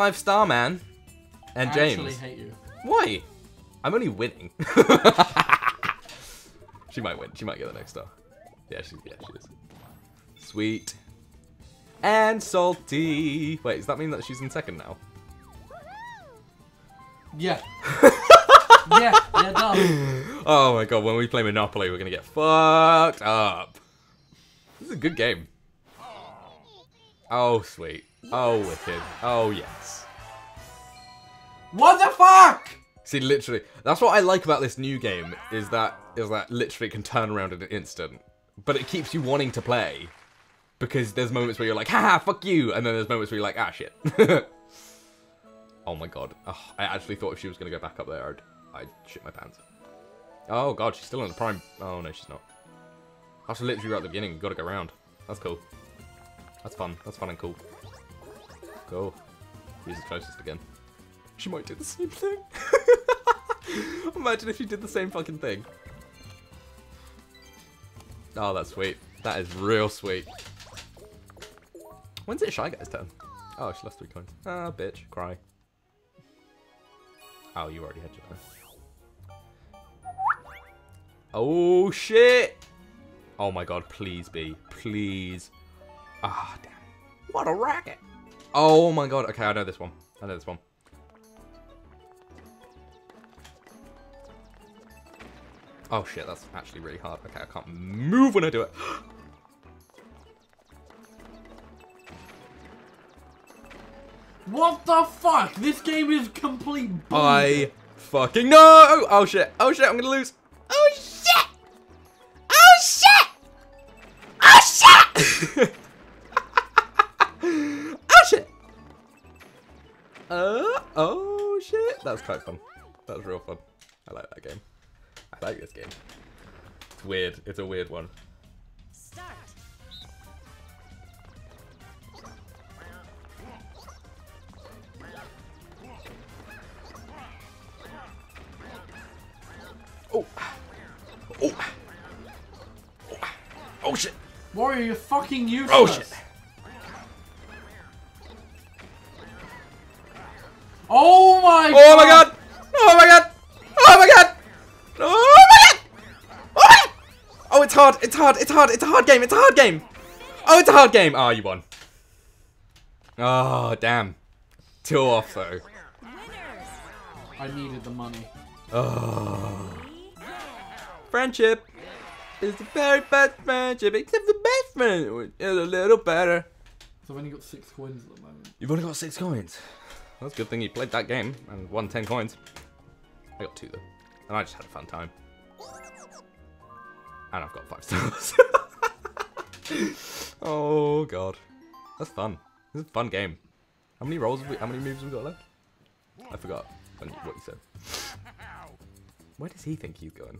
five star man. And I James. actually hate you. Why? I'm only winning. she might win. She might get the next star. Yeah, she, yeah, she is. Sweet. And salty. Wait, does that mean that she's in second now? Yeah. yeah, yeah, done. Oh my god, when we play Monopoly, we're gonna get fucked up. This is a good game. Oh, sweet. Oh, wicked. Oh, yes. What the fuck? See, literally, that's what I like about this new game is that is that literally it can turn around in an instant, but it keeps you wanting to play because there's moments where you're like, haha, fuck you, and then there's moments where you're like, ah, shit. oh my god, oh, I actually thought if she was gonna go back up there, I'd, I'd shit my pants. Oh god, she's still in the prime. Oh no, she's not. That's literally right at the beginning. Gotta go around. That's cool. That's fun. That's fun and cool. Cool. He's the closest again. She might do the same thing. Imagine if she did the same fucking thing. Oh, that's sweet. That is real sweet. When's it Shy Guy's turn? Oh, she lost three coins. Ah, bitch. Cry. Oh, you already had your turn. Oh, shit! Oh my god, please be. Please. Ah, damn. What a racket! Oh my god. Okay, I know this one. I know this one. Oh shit, that's actually really hard. Okay, I can't move when I do it. What the fuck? This game is complete bullshit. I fucking no! Oh shit, oh shit, I'm gonna lose. Oh shit! Oh shit! Oh shit! oh. That was quite fun. That was real fun. I like that game. I like this game. It's weird. It's a weird one. Start. Oh! Oh! Oh, oh shit! Warrior, you're fucking oh, useless. Oh shit! Hard! It's hard! It's hard! It's a hard game! It's a hard game! Oh, it's a hard game! Ah, oh, you won. Oh, damn. Two off, though. I needed the money. Oh. Friendship is the very best friendship, except the best friend is a little better. So I've only got six coins at the moment. You've only got six coins. That's a good thing you played that game and won ten coins. I got two though, and I just had a fun time. And I've got five stars. oh god, that's fun. This is a fun game. How many rolls? We, how many moves have we got left? I forgot what you said. Where does he think he's going?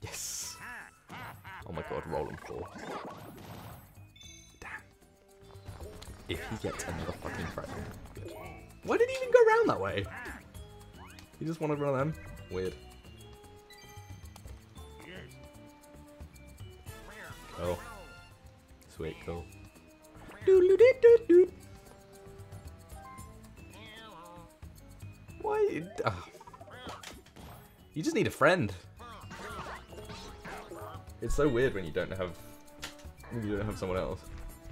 Yes. Oh my god, roll him four. Damn. If he gets another fucking fragment, good. Why did he even go around that way? He just wanted one of them? Weird. Cool. Sweet, cool. Why? ah. You just need a friend. It's so weird when you don't have when you don't have someone else.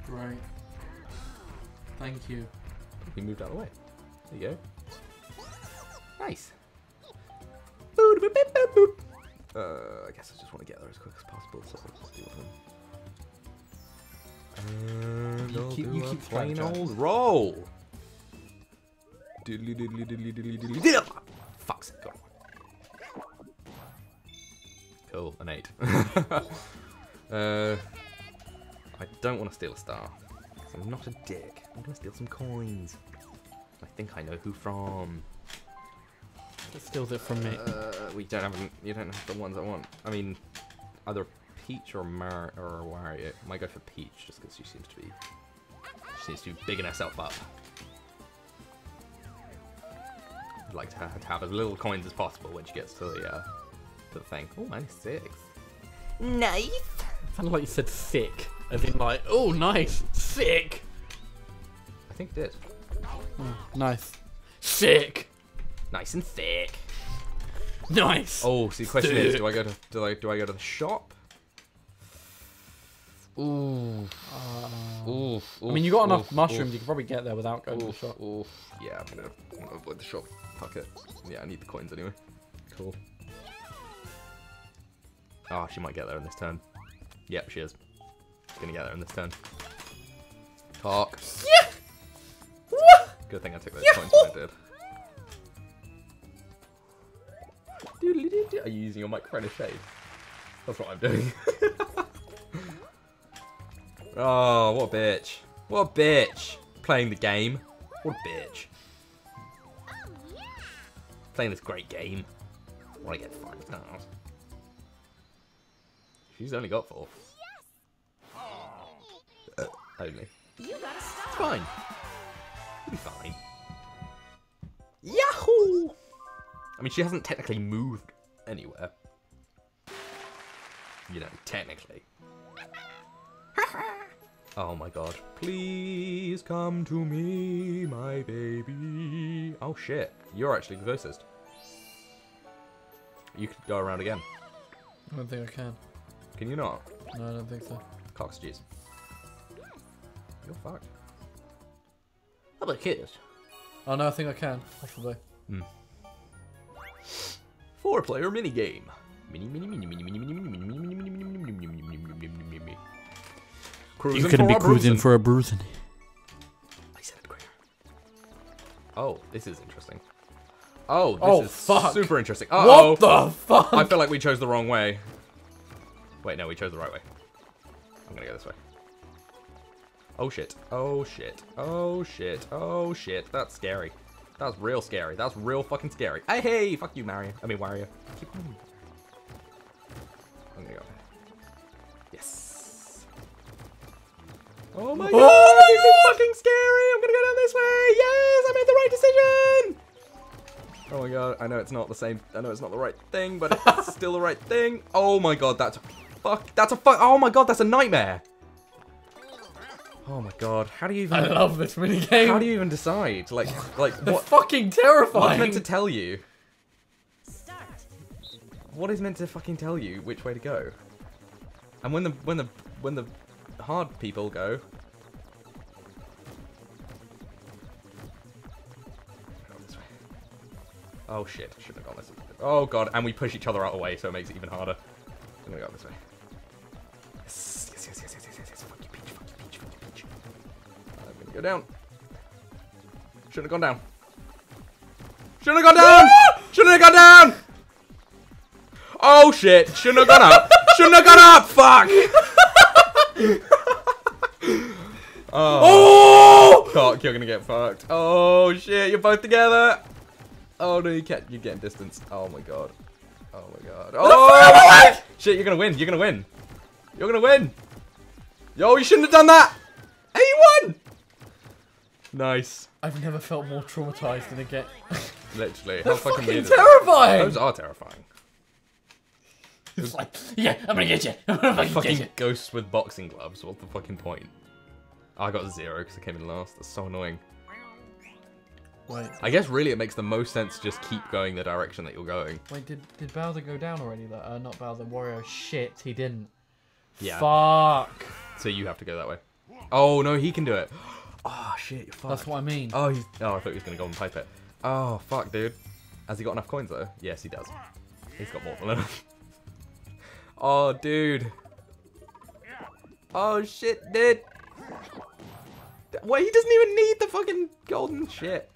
Right. Thank you. He moved out of the way. There you go. Nice. Boop, boop, boop, boop, boop. Uh, I guess I just want to get there as quick as possible, so I'll just deal with him. And You I'll keep- do you a keep track, plain old roll. Doodly doodly doodly doodly doodly doodly. Fuck's sake, got one. Cool, an eight. uh, I don't want to steal a star. I'm not a dick. I'm gonna steal some coins. I think I know who from. It steals it from me. Uh, we don't have you don't have the ones I want. I mean, either Peach or Mar or Wario. I might go for Peach just because she seems to be she seems to be bigging herself up. I'd like to have, to have as little coins as possible when she gets to the uh, to the thing. Oh, minus six. Nice. sounded like you said sick. As in like, oh nice, sick. I think it did. Oh, nice. Sick. Nice and thick. Nice. Oh, see, the question is, do I go to do I do I go to the shop? Ooh, Uh, ooh. I mean, you got enough mushrooms. You can probably get there without going to the shop. oof. Yeah, I'm gonna, I'm gonna avoid the shop. Fuck it. Yeah, I need the coins anyway. Cool. Oh, she might get there in this turn. Yep, she is. She's gonna get there in this turn. Talk. Yeah. What? Good thing I took those coins when I did. Are you using your microphone as shade? That's what I'm doing. oh, what a bitch. What a bitch. Playing the game. What a bitch. Playing this great game. I want to get five stars. She's only got four. Uh, only. It's fine. It'll be fine. Yahoo! I mean, she hasn't technically moved anywhere. You know, technically. Oh my god. Please come to me, my baby. Oh shit. You're actually the closest. You could go around again. I don't think I can. Can you not? No, I don't think so. Cox juice. You're fucked. How about kids? Oh no, I think I can. Possibly. Four player mini game. Mini mini mini mini mini mini mini mini mini mini mini mini mini Cruising for a bruising. for a bruising. I said it quicker. Oh, this is interesting. Oh, this Oh, is fuck. super interesting. Uh oh. What the fuck? I feel like we chose the wrong way. Wait, no, we chose the right way. I'm gonna go this way. Oh shit. Oh shit. Oh shit. Oh shit. That's scary. That's real scary. That's real fucking scary. Hey, hey, fuck you, Mario. I mean, Wario. Oh my Oh god, oh my this is fucking scary. I'm gonna go down this way. Yes, I made the right decision. Oh my god, I know it's not the same. I know it's not the right thing, but it's still the right thing. Oh my god, that's a fuck. That's a fuck. Oh my god, that's a nightmare. Oh my god, how do you I even? love this minigame. How do you even decide? Like, like They're what? fucking terrifying! What's terrifying. meant to tell you? Start. What is meant to fucking tell you which way to go? And when the when the when the hard people go. Oh shit! Should have gone this. way. Oh god! And we push each other out of the way, so it makes it even harder. I'm gonna go this way. Yes, yes, yes, yes, yes, yes, yes, yes. Fuck you, Peach! Fuck you, Peach! Fuck you, Peach! I'm gonna go down. Should have gone down. Should have gone down. Should have gone down. Oh shit! Shouldn't have gone up. Shouldn't have gone up. Fuck. Oh. oh! Cock, you're gonna get fucked. Oh shit! You're both together. Oh no, you can't. You're getting distance. Oh my god. Oh my god. Oh shit! You're gonna win. You're gonna win. You're gonna win. Yo, you shouldn't have done that. Hey, you won. Nice. I've never felt more traumatized than again. Literally. How That's fucking, fucking weird is that? terrifying. Those are terrifying. It's like, yeah, I'm gonna get you. I'm gonna fucking, fucking get you. ghosts with boxing gloves. What's the fucking point? I got zero because I came in last. That's so annoying. Wait, I guess really it makes the most sense to just keep going the direction that you're going. wait, did did Bowser go down already? Though? Uh, not Bowser, Wario. Shit, he didn't. Yeah. Fuck. So you have to go that way. Oh no, he can do it. Oh shit, you're fucked. That's what I mean. Oh, he's. Oh, I thought he was gonna go and pipe it. Oh fuck, dude. Has he got enough coins though? Yes, he does. He's got more than enough. Oh, dude. Oh shit, dude. Wait, he doesn't even need the fucking golden shit.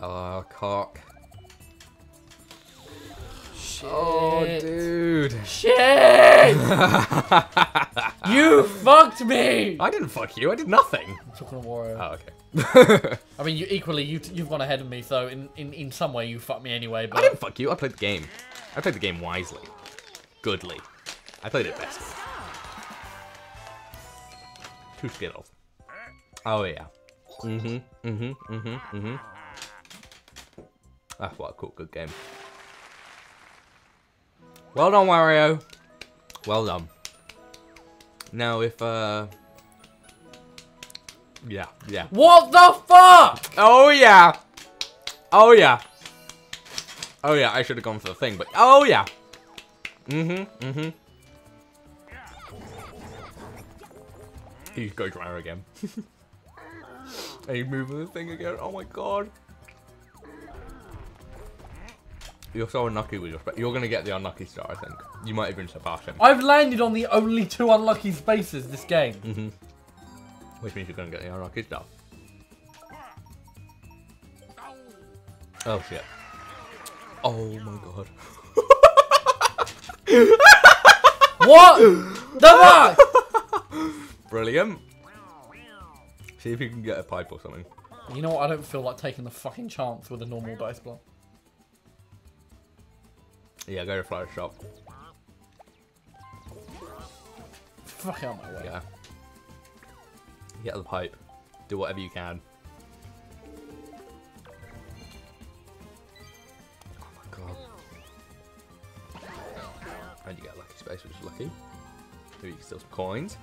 Oh, cock. Oh, shit. Oh, dude. Shit! you fucked me. I didn't fuck you. I did nothing. I'm talking to Wario. Oh, okay. I mean, you equally you you've gone ahead of me, so in in in some way you fucked me anyway. But I didn't fuck you. I played the game. I played the game wisely. Goodly. I played it best. Two Skittles. Oh, yeah. Mm-hmm, mm-hmm, mm-hmm, mm-hmm. Ah, what a cool, good game. Well done, Wario. Well done. Now, if, uh... Yeah, yeah. What the fuck? Oh yeah. Oh yeah. Oh yeah, I should have gone for the thing, but oh yeah. Mm-hmm, mm-hmm. He goes round again. and he's moving the thing again. Oh my god. You're so unlucky with your spe- You're gonna get the unlucky star, I think. You might even surpass him. I've landed on the only two unlucky spaces this game. Mm-hmm. Which means you're gonna get the unlucky star. Oh shit. Oh my god. What the fuck? Brilliant. See if you can get a pipe or something. You know what? I don't feel like taking the fucking chance with a normal dice block. Yeah, go to flower shop. Fuck out my way. Yeah. Get the pipe. Do whatever you can. Lucky which is lucky. Maybe you can steal some coins.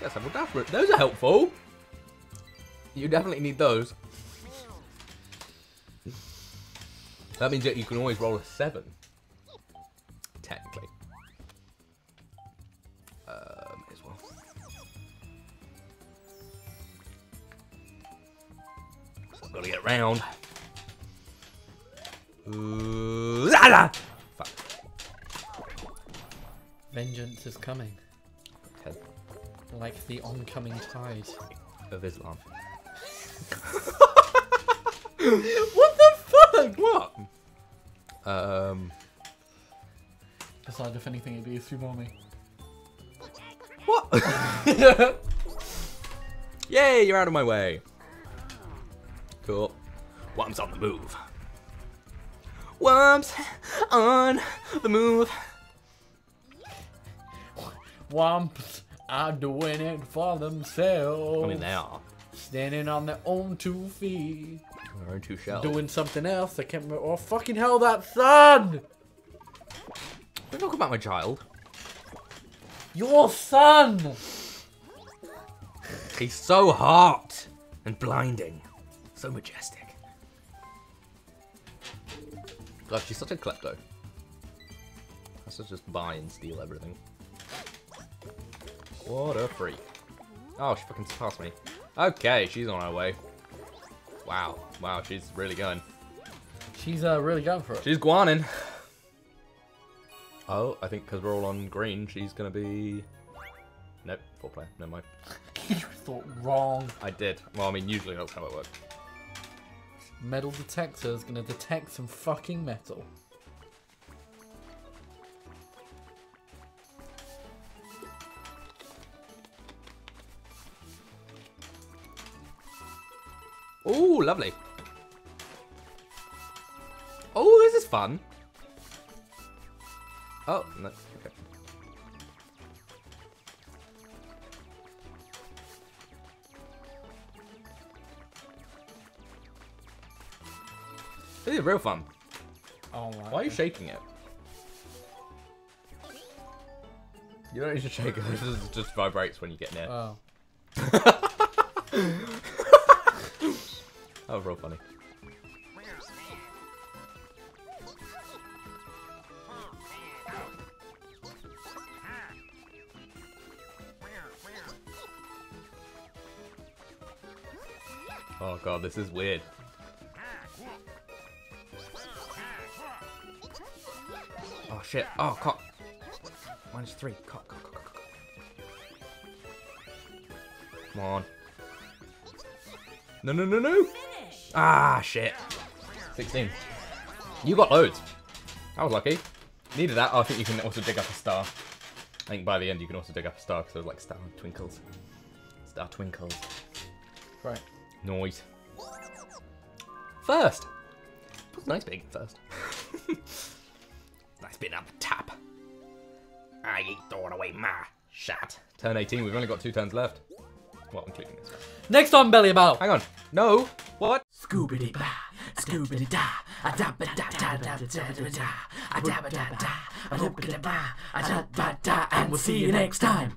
Get several dash root. Those are helpful. You definitely need those. that means that you can always roll a seven. Technically. Um, May as well. So got to get round. Vengeance is coming, like the oncoming tide. of Islam. What the fuck? What? Um. Decide if anything it'd be a tsunami. What? Yay, you're out of my way. Cool. Worms on the move. Worms on the move. Whomps are doing it for themselves. I mean, they are. Standing on their own two feet. Their own two shells. Doing something else. I can't remember. Oh, fucking hell, that son! Don't talk about my child. Your son! He's so hot and blinding. So majestic. God, she's such a klepto. Has to just buy and steal everything. What a freak. Oh, she fucking surpassed me. Okay, she's on her way. Wow. Wow, she's really going. She's uh, really going for it. She's guanin. Oh, I think because we're all on green, she's gonna be... Nope, four player. Never mind. you thought wrong. I did. Well, I mean, usually that's how it works. Metal detector is gonna detect some fucking metal. Ooh, lovely. Oh, this is fun. Oh, no. Okay. This is real fun. Oh my. Why are you shaking it? You don't need to shake it. This is- just vibrates when you get near. Oh. Was real funny. Oh god, this is weird. Oh shit. Oh, cock. Minus three. Cock, cock, cock, cock. Come on. No, no, no, no. Ah, shit. 16. You got loads. I was lucky. Needed that. Oh, I think you can also dig up a star. I think by the end you can also dig up a star because there's like star twinkles. Star twinkles. Right. Noise. First. It was nice being first. nice being up top. I ain't throwing away my shot. Turn 18. We've only got two turns left. Well, including this. Next on Barely Battle. Hang on. No. Scoobity ba, scoobity da, a da ba da da da da da da da, a da ba da ba da, a da ba da ba, a da da da, and we'll see you next time.